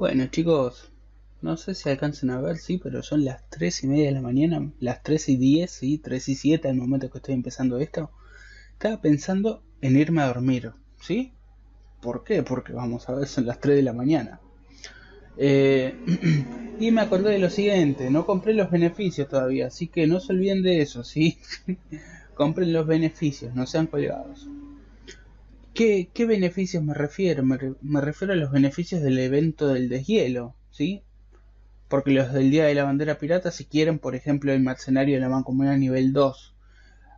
Bueno chicos, no sé si alcancen a ver, sí, pero son las 3 y media de la mañana, las 3 y 10, sí, 3 y 7 al momento que estoy empezando esto. Estaba pensando en irme a dormir, ¿sí? ¿Por qué? Porque vamos a ver, son las 3 de la mañana. Eh, y me acordé de lo siguiente, no compré los beneficios todavía, así que no se olviden de eso, ¿sí? compren los beneficios, no sean colgados. ¿Qué, beneficios me refiero? Me, refiero a los beneficios del evento del deshielo, ¿sí? Porque los del Día de la Bandera Pirata, si quieren, por ejemplo, el mercenario de la mancomunidad nivel 2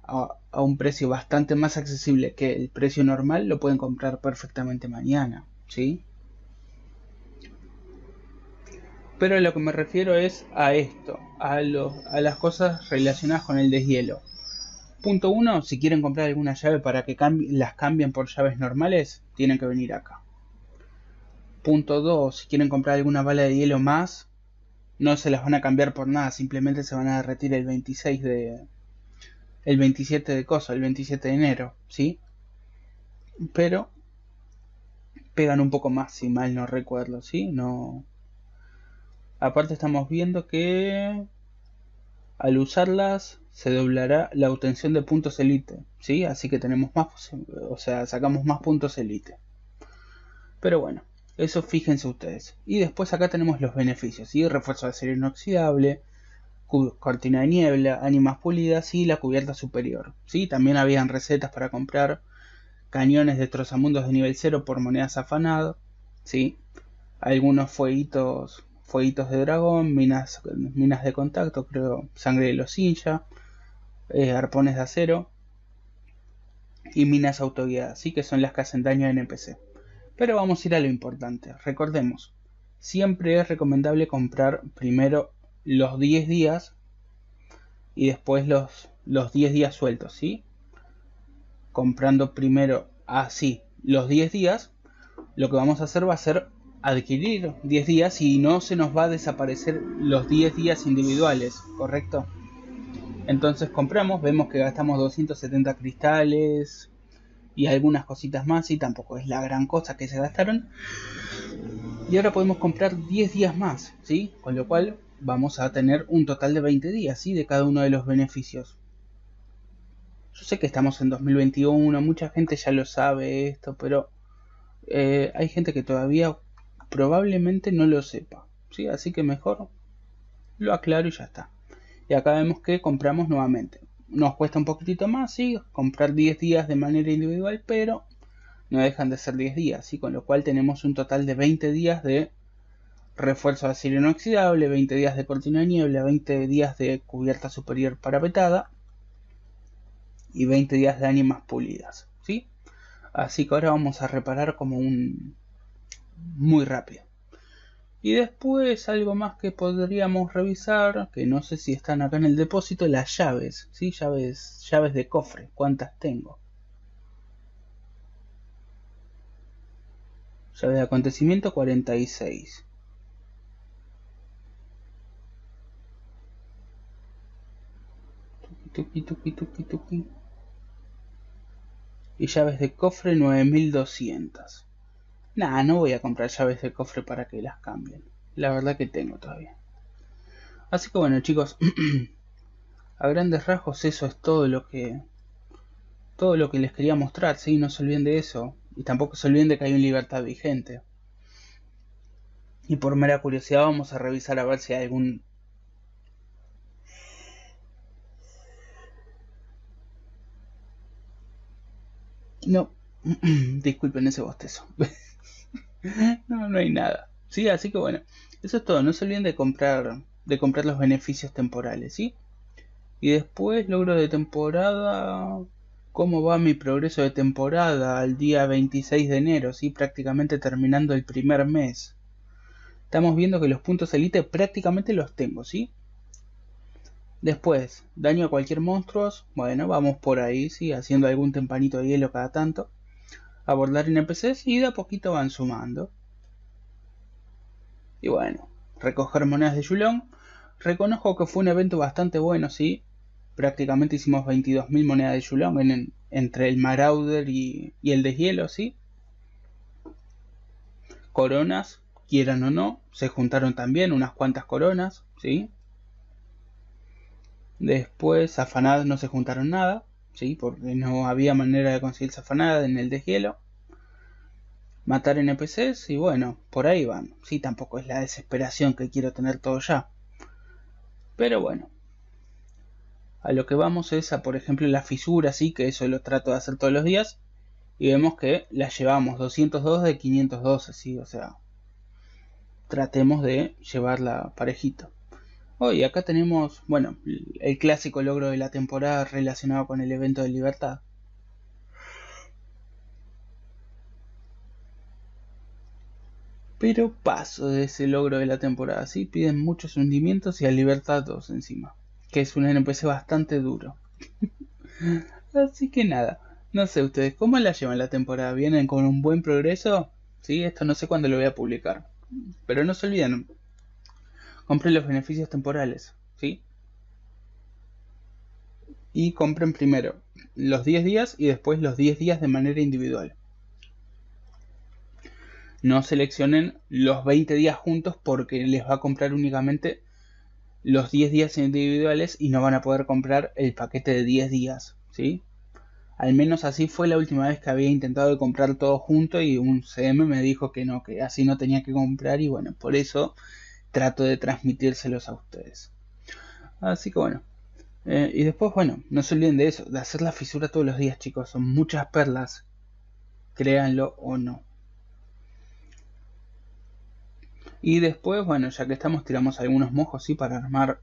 a, un precio bastante más accesible que el precio normal, lo pueden comprar perfectamente mañana, ¿sí? Pero a lo que me refiero es a esto, a, a las cosas relacionadas con el deshielo. Punto 1, si quieren comprar alguna llave para que las cambien por llaves normales, tienen que venir acá. Punto 2, si quieren comprar alguna bala de hielo más, no se las van a cambiar por nada, simplemente se van a derretir el 26 de... El 27 de coso, el 27 de enero, ¿sí? Pero pegan un poco más, si mal no recuerdo, ¿sí? No... Aparte estamos viendo que al usarlas se doblará la obtención de puntos elite, ¿sí? Así que tenemos más, o sea, sacamos más puntos elite. Pero bueno, eso fíjense ustedes. Y después acá tenemos los beneficios, ¿sí? Refuerzo de acero inoxidable, cortina de niebla, ánimas pulidas y la cubierta superior, ¿sí? También habían recetas para comprar cañones de trozamundos de nivel 0 por monedas afanadas, ¿sí? Algunos fueguitos fueguitos de dragón, minas, minas de contacto, creo, sangre de los hincha, eh, arpones de acero y minas autoguiadas, sí que son las que hacen daño a NPC. Pero vamos a ir a lo importante. Recordemos, siempre es recomendable comprar primero los 10 días y después los, los 10 días sueltos, ¿sí? Comprando primero así los 10 días, lo que vamos a hacer va a ser adquirir 10 días y no se nos va a desaparecer los 10 días individuales, ¿correcto? Entonces compramos, vemos que gastamos 270 cristales y algunas cositas más y tampoco es la gran cosa que se gastaron. Y ahora podemos comprar 10 días más, ¿sí? Con lo cual vamos a tener un total de 20 días, ¿sí? De cada uno de los beneficios. Yo sé que estamos en 2021, mucha gente ya lo sabe esto, pero eh, hay gente que todavía probablemente no lo sepa. ¿sí? Así que mejor lo aclaro y ya está. Y acá vemos que compramos nuevamente. Nos cuesta un poquitito más, sí, comprar 10 días de manera individual, pero no dejan de ser 10 días, ¿sí? con lo cual tenemos un total de 20 días de refuerzo de acero inoxidable, 20 días de cortina de niebla, 20 días de cubierta superior parapetada y 20 días de ánimas pulidas. ¿sí? Así que ahora vamos a reparar como un, muy rápido. Y después algo más que podríamos revisar, que no sé si están acá en el depósito, las llaves, ¿sí? llaves, llaves de cofre, cuántas tengo. Llave de acontecimiento 46. Y llaves de cofre 9200. Nah, no voy a comprar llaves de cofre para que las cambien. La verdad que tengo todavía. Así que bueno chicos, a grandes rasgos eso es todo lo que todo lo que les quería mostrar, ¿sí? No se olviden de eso. Y tampoco se olviden de que hay una libertad vigente. Y por mera curiosidad vamos a revisar a ver si hay algún... No, disculpen ese bostezo. no, no hay nada. Sí, así que bueno, eso es todo. No se olviden de comprar, de comprar los beneficios temporales, ¿sí? Y después logro de temporada. ¿Cómo va mi progreso de temporada al día 26 de enero? ¿sí? Prácticamente terminando el primer mes. Estamos viendo que los puntos elite prácticamente los tengo, ¿sí? Después, daño a cualquier monstruo. Bueno, vamos por ahí, ¿sí? Haciendo algún tempanito de hielo cada tanto abordar NPCs y de a poquito van sumando. Y bueno, recoger monedas de Yulon. Reconozco que fue un evento bastante bueno, sí. Prácticamente hicimos 22.000 monedas de Yulon en, entre el Marauder y, y el deshielo, sí. Coronas, quieran o no. Se juntaron también unas cuantas coronas, ¿sí? Después, afanadas no se juntaron nada, ¿sí? Porque no había manera de conseguir safanada en el deshielo. Matar NPCs y bueno, por ahí van. Sí, tampoco es la desesperación que quiero tener todo ya. Pero bueno. A lo que vamos es a, por ejemplo, la fisura, sí, que eso lo trato de hacer todos los días. Y vemos que la llevamos 202 de 512, sí, o sea, tratemos de llevarla parejito. Hoy acá tenemos, bueno, el clásico logro de la temporada relacionado con el evento de libertad. Pero paso de ese logro de la temporada, ¿sí? Piden muchos hundimientos y a libertad 2 encima. Que es un NPC bastante duro. Así que nada, no sé ustedes, ¿cómo la llevan la temporada? ¿Vienen con un buen progreso? Sí, esto no sé cuándo lo voy a publicar. Pero no se olviden, compren los beneficios temporales, ¿sí? Y compren primero los 10 días y después los 10 días de manera individual. No seleccionen los 20 días juntos porque les va a comprar únicamente los 10 días individuales y no van a poder comprar el paquete de 10 días, ¿sí? Al menos así fue la última vez que había intentado comprar todo junto y un CM me dijo que no, que así no tenía que comprar y bueno, por eso trato de transmitírselos a ustedes. Así que bueno. Eh, y después, bueno, no se olviden de eso, de hacer la fisura todos los días, chicos. Son muchas perlas. Créanlo o no. Y después, bueno, ya que estamos, tiramos algunos mojos, ¿sí? Para armar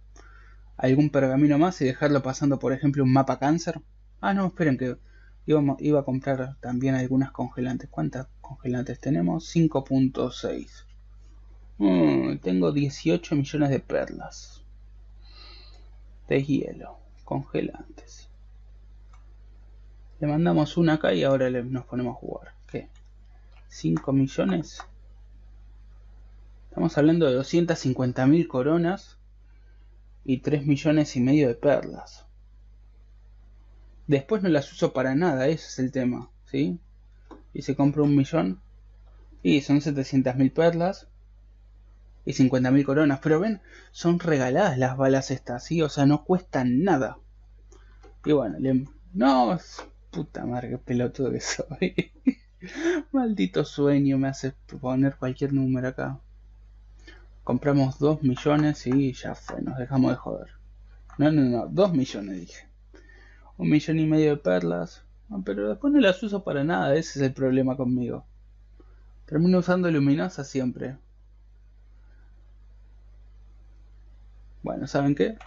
algún pergamino más y dejarlo pasando, por ejemplo, un mapa cáncer. Ah, no, esperen que iba a comprar también algunas congelantes. ¿Cuántas congelantes tenemos? 5.6. Mm, tengo 18 millones de perlas. De hielo. Congelantes. Le mandamos una acá y ahora nos ponemos a jugar. ¿Qué? 5 millones. Estamos hablando de 250 mil coronas y 3 millones y medio de perlas. Después no las uso para nada, ese es el tema, ¿sí? Y se compra un millón y son 700 mil perlas y 50 mil coronas. Pero ven, son regaladas las balas estas, ¿sí? O sea, no cuestan nada. Y bueno, no, puta madre, qué pelotudo que soy. Maldito sueño me hace poner cualquier número acá. Compramos 2 millones y ya fue, nos dejamos de joder. No, no, no, 2 millones dije un millón y medio de perlas. pero después no las uso para nada, ese es el problema conmigo. Termino usando luminosa siempre. Bueno, ¿saben qué?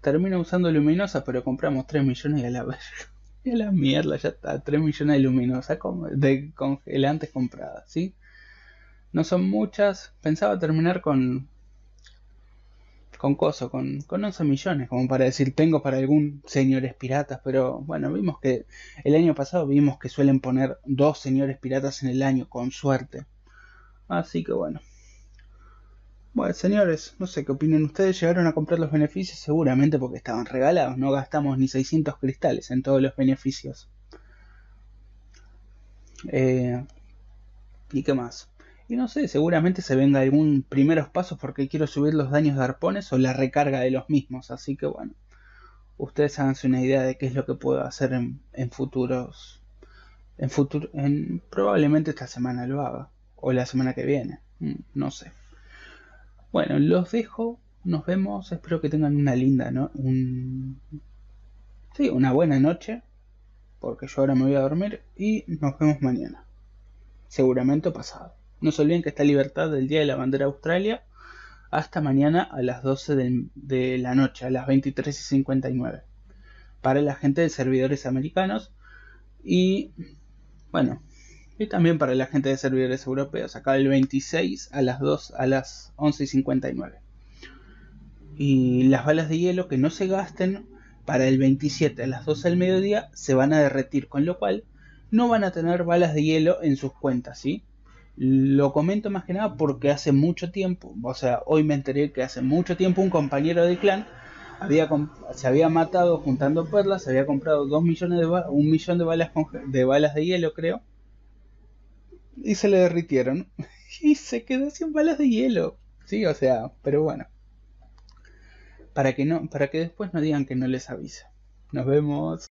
Termino usando luminosa, pero compramos 3 millones y a la Y a la mierda, ya está. 3 millones de luminosa de congelantes compradas, ¿sí? No son muchas. Pensaba terminar con con coso, con, con 11 millones, como para decir, tengo para algún señores piratas, pero bueno, vimos que el año pasado vimos que suelen poner dos señores piratas en el año, con suerte. Así que bueno. Bueno, señores, no sé qué opinan ustedes. ¿Llegaron a comprar los beneficios? Seguramente porque estaban regalados. No gastamos ni 600 cristales en todos los beneficios. Eh, ¿Y qué más? Y no sé, seguramente se venga algún primeros pasos porque quiero subir los daños de arpones o la recarga de los mismos. Así que bueno, ustedes háganse una idea de qué es lo que puedo hacer en, futuros. En futuro, en, probablemente esta semana lo haga. O la semana que viene. Mm, no sé. Bueno, los dejo. Nos vemos. Espero que tengan una linda, ¿no? Un... Sí, una buena noche. Porque yo ahora me voy a dormir. Y nos vemos mañana. Seguramente pasado. No se olviden que está libertad del Día de la Bandera Australia hasta mañana a las 12 de, la noche, a las 23 y 59. Para la gente de servidores americanos y, bueno, y también para la gente de servidores europeos, acá el 26 a las 2 a las 11 y 59. Y las balas de hielo que no se gasten para el 27 a las 12 del mediodía se van a derretir, con lo cual no van a tener balas de hielo en sus cuentas, ¿sí? Lo comento más que nada porque hace mucho tiempo, o sea, hoy me enteré que hace mucho tiempo un compañero de clan se había matado juntando perlas, se había comprado dos millones de un millón de balas de balas de hielo, creo, y se le derritieron. Y se quedó sin balas de hielo. Sí, o sea, pero bueno. Para que no, para que después no digan que no les avisa. Nos vemos.